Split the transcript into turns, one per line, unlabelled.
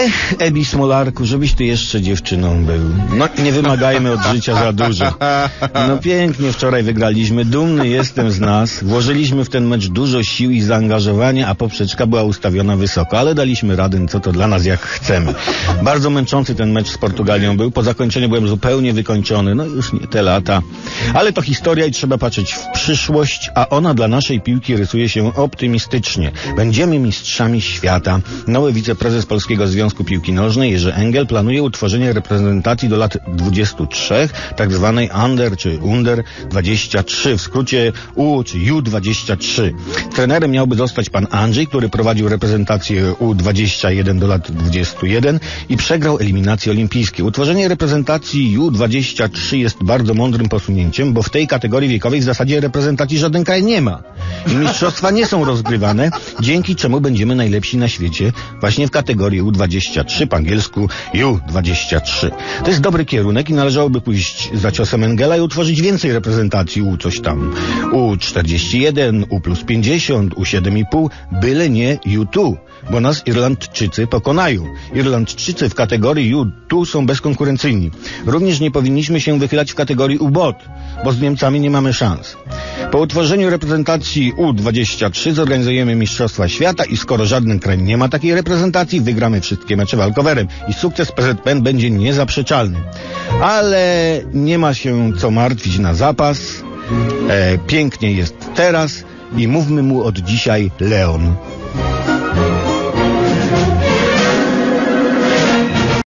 ¿eh? Ebi Smolarku, żebyś ty jeszcze dziewczyną był. No, nie wymagajmy od życia za dużo. No pięknie wczoraj wygraliśmy, dumny jestem z nas. Włożyliśmy w ten mecz dużo sił i zaangażowania, a poprzeczka była ustawiona wysoko, ale daliśmy radę, co to dla nas jak chcemy. Bardzo męczący ten mecz z Portugalią był. Po zakończeniu byłem zupełnie wykończony. No już nie te lata. Ale to historia i trzeba patrzeć w przyszłość, a ona dla naszej piłki rysuje się optymistycznie. Będziemy mistrzami świata. Nowy wiceprezes Polskiego Związku Piłki Nożnej Jerzy Engel planuje utworzenie reprezentacji do lat 23, tak zwanej Under czy Under 23, w skrócie U czy U23. Trenerem miałby zostać pan Andrzej, który prowadził reprezentację U21 do lat 21 i przegrał eliminacje olimpijskie. Utworzenie reprezentacji U23 jest bardzo mądrym posunięciem, bo w tej kategorii wiekowej w zasadzie reprezentacji żaden kraj nie ma. I mistrzostwa nie są rozgrywane, dzięki czemu będziemy najlepsi na świecie właśnie w kategorii U23, po angielsku U23. To jest dobry kierunek i należałoby pójść za ciosem Engela i utworzyć więcej reprezentacji U coś tam. U41, U plus 50, U7,5, byle nie U2, bo nas Irlandczycy pokonają. Irlandczycy w kategorii U2 są bezkonkurencyjni. Również nie powinniśmy się wychylać w kategorii U-bot, bo z Niemcami nie mamy szans. Po utworzeniu reprezentacji U23 zorganizujemy Mistrzostwa Świata i skoro żaden kraj nie ma takiej reprezentacji, wygramy wszystkie mecze walkowerem i sukces PZPN będzie niezaprzeczalny. Ale nie ma się co martwić na zapas. E, pięknie jest teraz i mówmy mu od dzisiaj Leon.